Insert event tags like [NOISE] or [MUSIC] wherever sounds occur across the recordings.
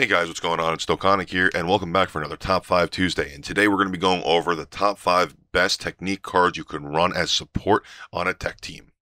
Hey guys, what's going on? It's Dokkanic here, and welcome back for another Top 5 Tuesday. And today we're going to be going over the top 5 best technique cards you can run as support on a tech team.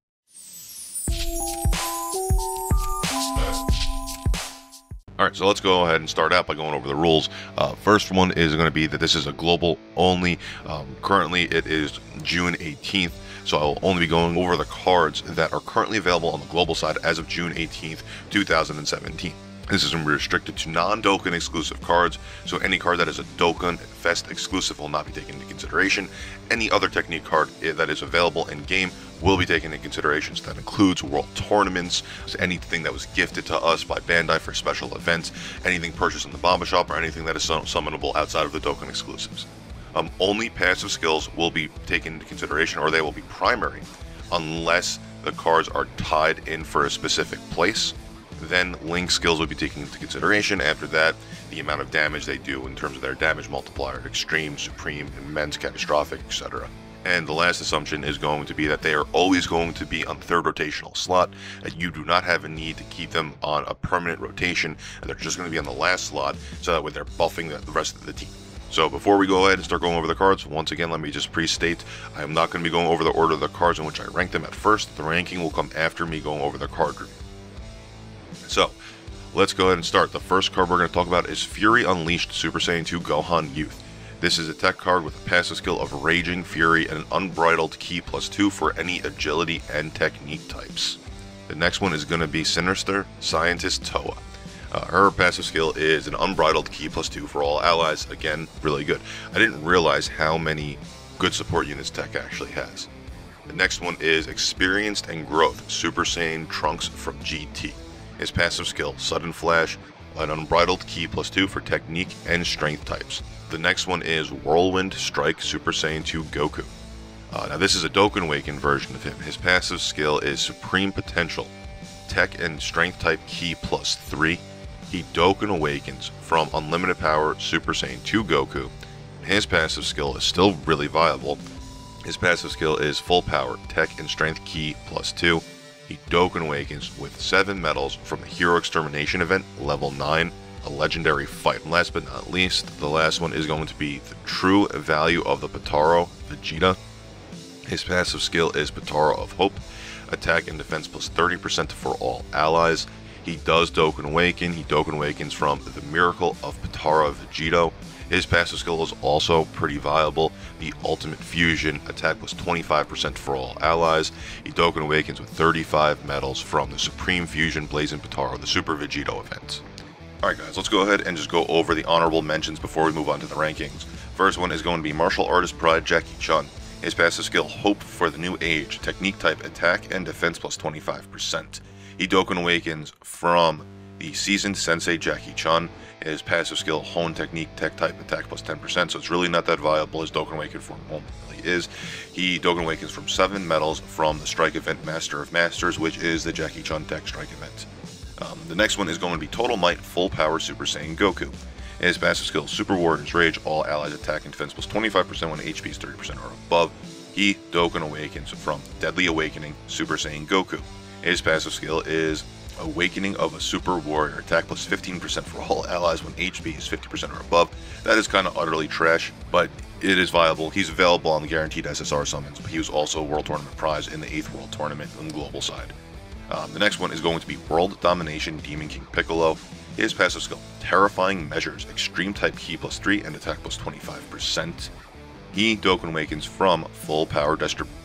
All right, so let's go ahead and start out by going over the rules. Uh, first one is going to be that this is a global only. Um, currently, it is June 18th, so I will only be going over the cards that are currently available on the global side as of June 18th, 2017. This is restricted to non-Dokkan exclusive cards, so any card that is a Dokkan Fest exclusive will not be taken into consideration. Any other technique card that is available in game will be taken into consideration. So that includes world tournaments, anything that was gifted to us by Bandai for special events, anything purchased in the Baba Shop, or anything that is summonable outside of the Dokkan exclusives. Um, only passive skills will be taken into consideration, or they will be primary, unless the cards are tied in for a specific place then link skills would be taken into consideration. After that, the amount of damage they do in terms of their damage multiplier, extreme, supreme, immense, catastrophic, etc. And the last assumption is going to be that they are always going to be on third rotational slot, that you do not have a need to keep them on a permanent rotation, and they're just going to be on the last slot, so that way they're buffing the rest of the team. So before we go ahead and start going over the cards, once again, let me just pre-state, I am not going to be going over the order of the cards in which I rank them at first. The ranking will come after me going over the card group. So, let's go ahead and start. The first card we're going to talk about is Fury Unleashed Super Saiyan 2 Gohan Youth. This is a tech card with a passive skill of Raging Fury and an Unbridled Ki plus 2 for any agility and technique types. The next one is going to be Sinister Scientist Towa. Uh, her passive skill is an Unbridled Ki plus 2 for all allies. Again, really good. I didn't realize how many good support units tech actually has. The next one is Experienced and Growth Super Saiyan Trunks from GT. His passive skill, Sudden Flash, an Unbridled Ki plus 2 for Technique and Strength types. The next one is Whirlwind Strike Super Saiyan 2 Goku. Uh, now this is a Dokkan Awakened version of him. His passive skill is Supreme Potential, Tech and Strength type Ki plus 3. He Dokkan Awakens from Unlimited Power Super Saiyan 2 Goku. His passive skill is still really viable. His passive skill is Full Power, Tech and Strength Ki plus 2 he Dokkan Awakens with 7 medals from the Hero Extermination event, level 9, a legendary fight. And last but not least, the last one is going to be the true value of the Potara Vegeta. His passive skill is Potara of Hope, attack and defense plus 30% for all allies. He does Dokkan Awaken. He Dokkan Awakens from the Miracle of Potara Vegito. His passive skill is also pretty viable. The Ultimate Fusion attack was 25% for all allies. He Dokkan Awakens with 35 medals from the Supreme Fusion Blazing Potara, the Super Vegito event. Alright guys, let's go ahead and just go over the honorable mentions before we move on to the rankings. First one is going to be Martial Artist Pride Jackie Chun. His passive skill, Hope for the New Age, technique type attack and defense plus 25%. He Dokkan Awakens from the seasoned Sensei Jackie Chun. His passive skill, Hone Technique, Tech Type, Attack plus 10%, so it's really not that viable as Dokkan Awaken form really is. He Dokkan Awakens from 7 medals from the Strike event Master of Masters, which is the Jackie Chun Tech Strike event. Um, the next one is going to be Total Might Full Power Super Saiyan Goku. His passive skill, Super Warrior's Rage, all allies attack and defense plus 25% when HP is 30% or above. He Dokkan Awakens from Deadly Awakening Super Saiyan Goku. His passive skill is Awakening of a Super Warrior. Attack plus 15% for all allies when HP is 50% or above. That is kind of utterly trash, but it is viable. He's available on the guaranteed SSR summons, but he was also a World Tournament prize in the 8th World Tournament on the global side. Um, the next one is going to be World Domination Demon King Piccolo. His passive skill, Terrifying Measures, Extreme Type Ki plus 3 and Attack plus 25%. He Dokkan Awakens from Full Power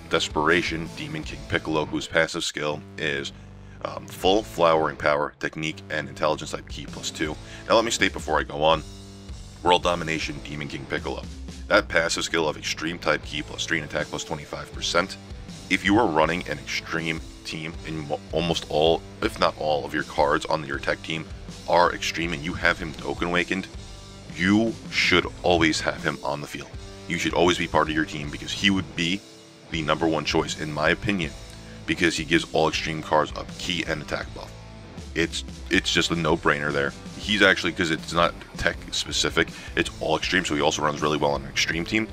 Desperation Demon King Piccolo, whose passive skill is um, full flowering power, technique, and intelligence type ki plus 2. Now let me state before I go on, World Domination Demon King Piccolo. That passive skill of extreme type ki plus 3 and attack plus 25%. If you are running an extreme team and almost all, if not all, of your cards on your tech team are extreme and you have him Dokkan Awakened, you should always have him on the field. You should always be part of your team because he would be the number one choice, in my opinion, because he gives all extreme cards a ki and attack buff. It's it's just a no-brainer there. He's actually because it's not tech specific, it's all extreme, so he also runs really well on an extreme team.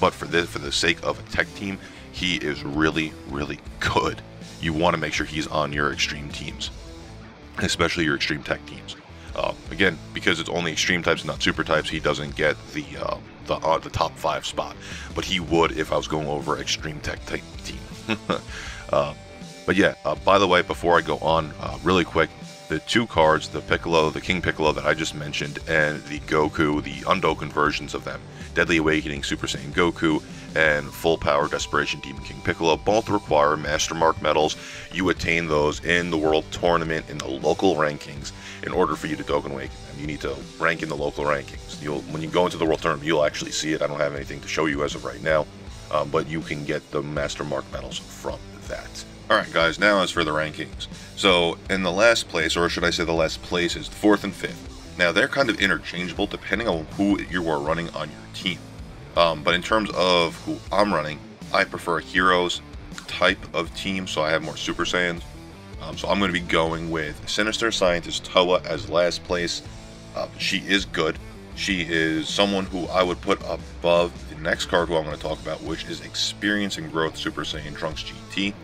But for the for the sake of a tech team, he is really really good. You want to make sure he's on your extreme teams, especially your extreme tech teams. Uh, again, because it's only extreme types, not super types, he doesn't get the uh, the uh, the top five spot, but he would if I was going over extreme tech type team. [LAUGHS] uh, but yeah, uh, by the way, before I go on, uh, really quick, the two cards, the Piccolo, the King Piccolo that I just mentioned, and the Goku, the Undoken versions of them, Deadly Awakening Super Saiyan Goku, and Full Power Desperation Demon King Piccolo, both require Master Mark medals. You attain those in the World Tournament in the local rankings in order for you to Dokkan Awaken them. You need to rank in the local rankings. You'll When you go into the World Tournament, you'll actually see it. I don't have anything to show you as of right now, um, but you can get the Master Mark medals from that. Alright guys, now as for the rankings. So, in the last place, or should I say the last place, is fourth and fifth. Now, they're kind of interchangeable depending on who you are running on your team. Um, but in terms of who I'm running, I prefer a heroes type of team, so I have more Super Saiyans. Um, so I'm going to be going with Sinister Scientist Towa as last place. Uh, she is good. She is someone who I would put above the next card who I'm going to talk about, which is Experience and Growth Super Saiyan Trunks GT.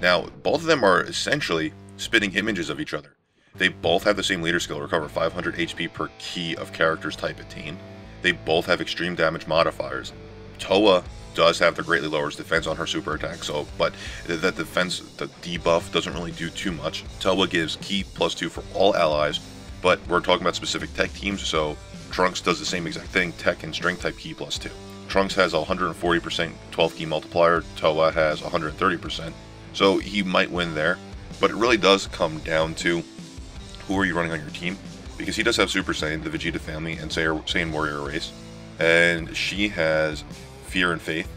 Now, both of them are essentially spitting images of each other. They both have the same leader skill, recover 500 HP per ki of characters type attained. They both have extreme damage modifiers. Towa does have the greatly lowers defense on her super attack, so but that defense, the debuff doesn't really do too much. Towa gives ki plus two for all allies, but we're talking about specific tech teams, so Trunks does the same exact thing, tech and strength type ki plus two. Trunks has a 140% 12 ki multiplier, Towa has 130%, so he might win there, but it really does come down to who are you running on your team because he does have Super Saiyan, the Vegeta family, and Saiyan Warrior race, and she has Fear and Faith,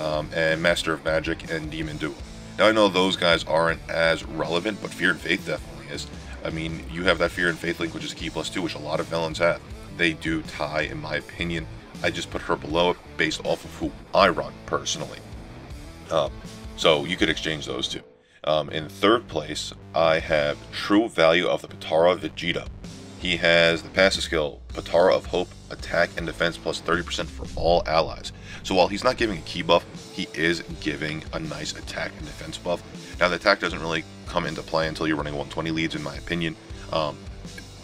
um, and Master of Magic and Demon Duel. Now I know those guys aren't as relevant, but Fear and Faith definitely is. I mean, you have that Fear and Faith link, which is ki plus two, which a lot of villains have. They do tie, in my opinion. I just put her below it based off of who I run personally. Um, so you could exchange those two. Um, in third place, I have True Value of the Potara Vegeta. He has the passive skill Potara of Hope, attack and defense plus 30% for all allies. So while he's not giving a ki buff, he is giving a nice attack and defense buff. Now the attack doesn't really come into play until you're running 120 leads in my opinion. Um,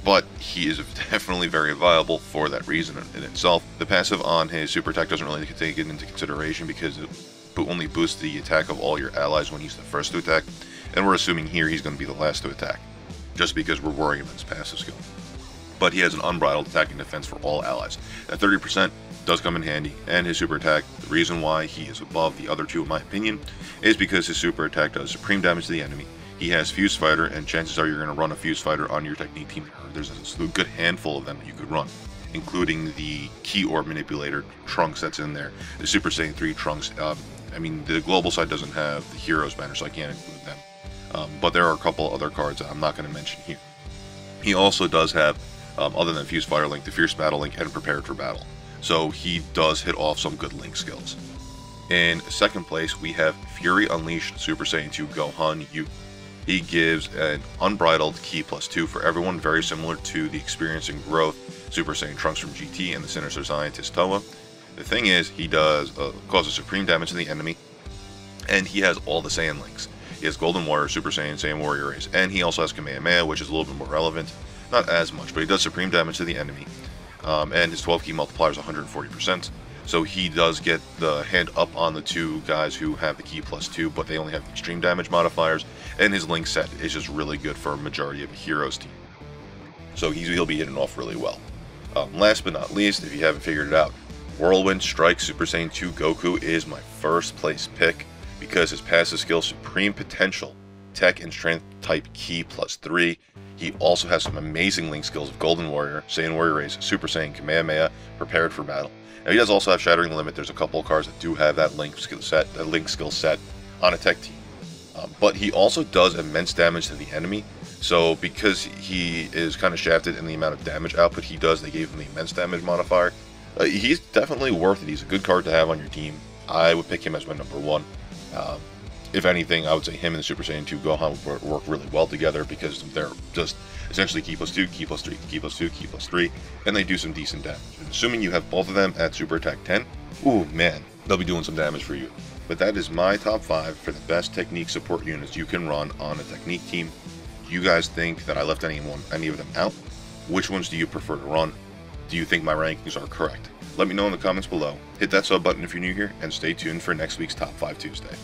but he is [LAUGHS] definitely very viable for that reason in itself. The passive on his super attack doesn't really take it into consideration because it only boosts the attack of all your allies when he's the first to attack, and we're assuming here he's going to be the last to attack, just because we're worrying about his passive skill but he has an unbridled attacking defense for all allies. That 30% does come in handy, and his super attack, the reason why he is above the other two in my opinion, is because his super attack does supreme damage to the enemy. He has Fuse Fighter, and chances are you're going to run a Fuse Fighter on your technique team. There's a good handful of them that you could run, including the Ki Orb Manipulator Trunks that's in there, the Super Saiyan 3 Trunks. Um, I mean, the global side doesn't have the Heroes banner, so I can't include them. Um, but there are a couple other cards that I'm not going to mention here. He also does have um, other than Fuse Fighter Link, the Fierce Battle Link, and Prepared for Battle. So he does hit off some good Link skills. In second place, we have Fury Unleashed Super Saiyan 2 Gohan U. He gives an unbridled ki plus 2 for everyone, very similar to the Experience and Growth Super Saiyan Trunks from GT and the Sinister Scientist Towa. The thing is, he does uh, causes supreme damage to the enemy, and he has all the Saiyan links. He has Golden Warrior, Super Saiyan, Saiyan Warrior Race, and he also has Kamehameha, which is a little bit more relevant. Not as much, but he does supreme damage to the enemy. Um, and his 12 ki multiplier is 140%. So he does get the hand up on the two guys who have the ki plus two, but they only have extreme damage modifiers. And his link set is just really good for a majority of a hero's team. So he'll be hitting off really well. Um, last but not least, if you haven't figured it out, Whirlwind Strike Super Saiyan 2 Goku is my first place pick because his passive skill Supreme Potential, Tech and Strength type ki plus 3 he also has some amazing link skills of Golden Warrior, Saiyan Warrior Race, Super Saiyan, Kamehameha, prepared for battle. Now he does also have Shattering Limit. There's a couple of cards that do have that link skill set, that link skill set on a tech team. Um, but he also does immense damage to the enemy. So because he is kind of shafted in the amount of damage output he does, they gave him the immense damage modifier. Uh, he's definitely worth it. He's a good card to have on your team. I would pick him as my number one. Um, if anything, I would say him and Super Saiyan 2 Gohan work really well together because they're just essentially ki plus 2, ki plus 3, ki plus 2, ki plus 3, and they do some decent damage. And assuming you have both of them at Super Attack 10, ooh man, they'll be doing some damage for you. But that is my top 5 for the best technique support units you can run on a technique team. Do you guys think that I left anyone, any of them out? Which ones do you prefer to run? Do you think my rankings are correct? Let me know in the comments below. Hit that sub button if you're new here, and stay tuned for next week's Top 5 Tuesday.